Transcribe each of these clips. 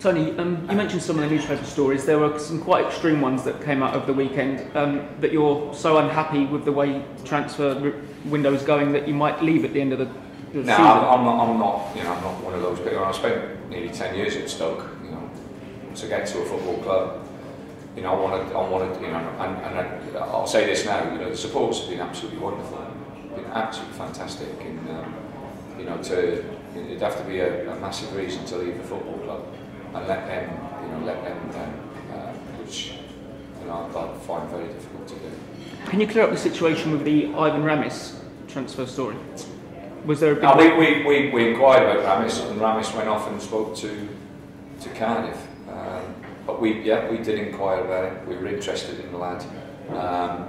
Tony, um, you mentioned some of the newspaper stories. There were some quite extreme ones that came out over the weekend. Um, that you're so unhappy with the way transfer window is going that you might leave at the end of the, the no, season. I'm, I'm, not, I'm not. You know, I'm not one of those people. I spent nearly ten years at Stoke. You know, to get to a football club. You know, I want to. I want to. You know, and, and I, I'll say this now. You know, the support's been absolutely wonderful. Been absolutely fantastic. And um, you know, to it'd have to be a, a massive reason to leave the football club and let them, you know, let them down, uh, which you know I find very difficult to do. Can you clear up the situation with the Ivan Ramis transfer story? Was there a big... No, we, we, we, we inquired about Ramis and Ramis went off and spoke to to Cardiff. Um, but we, yeah, we did inquire about it. We were interested in the lad. Um, you know, but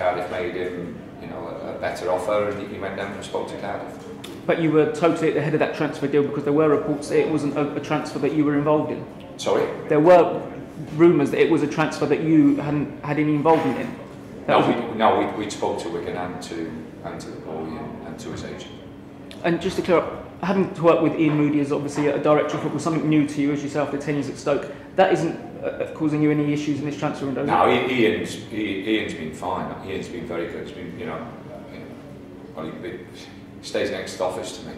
Cardiff made him, you know, a, a better offer, and he went down and spoke to Cardiff. But you were totally at the head of that transfer deal because there were reports that it wasn't a, a transfer that you were involved in. Sorry? There were rumours that it was a transfer that you hadn't had any involvement in. That No, we, no, we, we spoke to Wigan and to and to the boy and, and to his agent. And just to clear up, having to work with Ian Moody as obviously a director of football, something new to you as you say after 10 years at Stoke, that isn't uh, causing you any issues in this transfer window? No, Ian- Ian's, Ian- Ian's been fine. Ian's been very good. He's been, you know, well, he, stays next to office to me.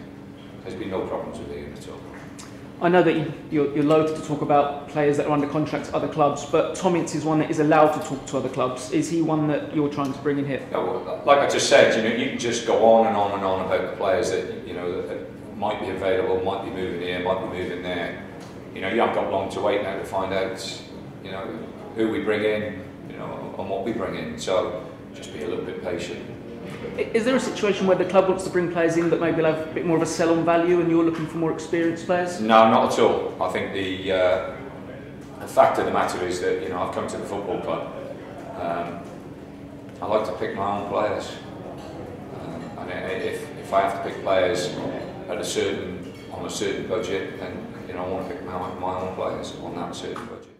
There's been no problems with Ian at all. I know that you, you're, you're loath to talk about players that are under contract to other clubs, but Tom is one that is allowed to talk to other clubs. Is he one that you're trying to bring in here? No, well, like I just said, you know, you can just go on and on and on about the players that you know that, that might be available, might be moving here, might be moving there. You know, you haven't got long to wait now to find out, you know, who we bring in, you know, and what we bring in. So just be a little bit patient. Is there a situation where the club wants to bring players in that maybe will have a bit more of a sell-on value and you're looking for more experienced players? No, not at all. I think the uh, the fact of the matter is that you know I've come to the football club. Um, I like to pick my own players, um, and i- if if I have to pick players at a certain on a certain budget, then you know I want to pick my, my own players on that certain budget.